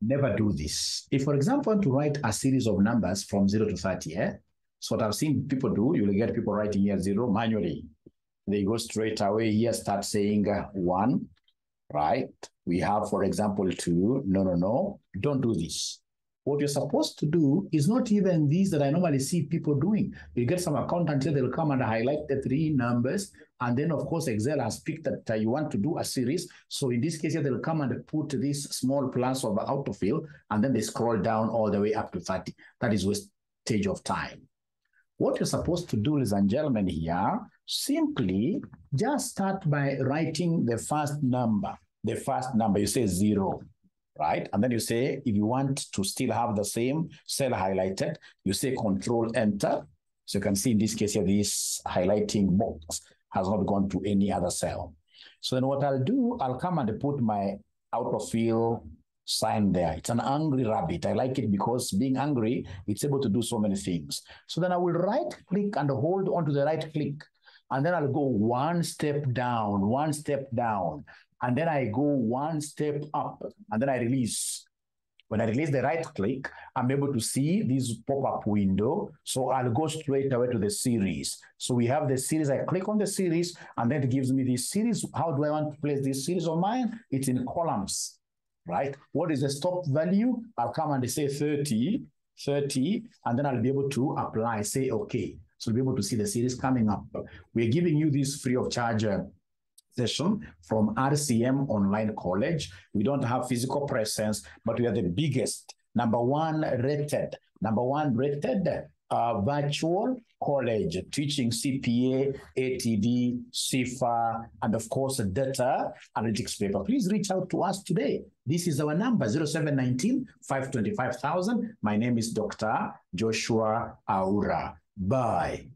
never do this. If, for example, to write a series of numbers from 0 to 30, yeah? So what I've seen people do, you'll get people writing here 0 manually. They go straight away here, start saying uh, 1, right? We have, for example, 2. No, no, no. Don't do this. What you're supposed to do is not even these that I normally see people doing. You get some accountant here, they'll come and highlight the three numbers. And then, of course, Excel has picked that uh, you want to do a series. So in this case here, they'll come and put this small plus of autofill, and then they scroll down all the way up to 30. That is wastage of time. What you're supposed to do, ladies and gentlemen, here, simply just start by writing the first number. The first number, you say zero right? And then you say, if you want to still have the same cell highlighted, you say control enter. So you can see in this case here, this highlighting box has not gone to any other cell. So then what I'll do, I'll come and put my autofill sign there. It's an angry rabbit. I like it because being angry, it's able to do so many things. So then I will right click and hold onto the right click. And then I'll go one step down, one step down and then I go one step up and then I release. When I release the right click, I'm able to see this pop-up window. So I'll go straight away to the series. So we have the series. I click on the series and then it gives me this series. How do I want to place this series of mine? It's in columns, right? What is the stop value? I'll come and say 30, 30, and then I'll be able to apply, say, okay. So be able to see the series coming up. We're giving you this free of charge uh, session from RCM Online College. We don't have physical presence, but we are the biggest, number one rated, number one rated uh, virtual college teaching CPA, ATD, CIFA, and of course, data analytics paper. Please reach out to us today. This is our number 0719 525,000. My name is Dr. Joshua Aura. Bye.